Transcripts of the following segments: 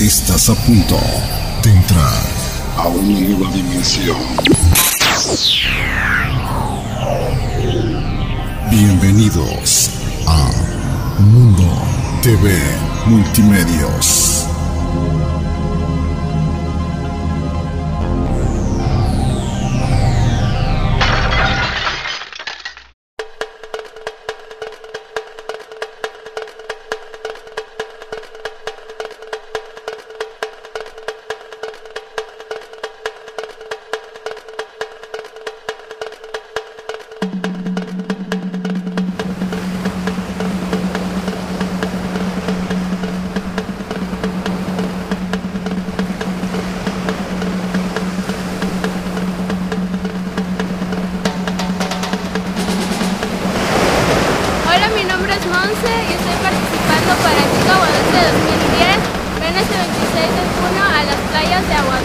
Estás a punto de entrar a una nueva dimensión. Bienvenidos a Mundo TV Multimedios. Participando para Chico Agua Dulce 2010. Ven este 26 de junio a las playas de Agua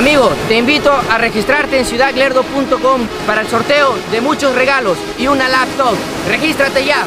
Amigo, te invito a registrarte en ciudadlerdo.com para el sorteo de muchos regalos y una laptop. ¡Regístrate ya!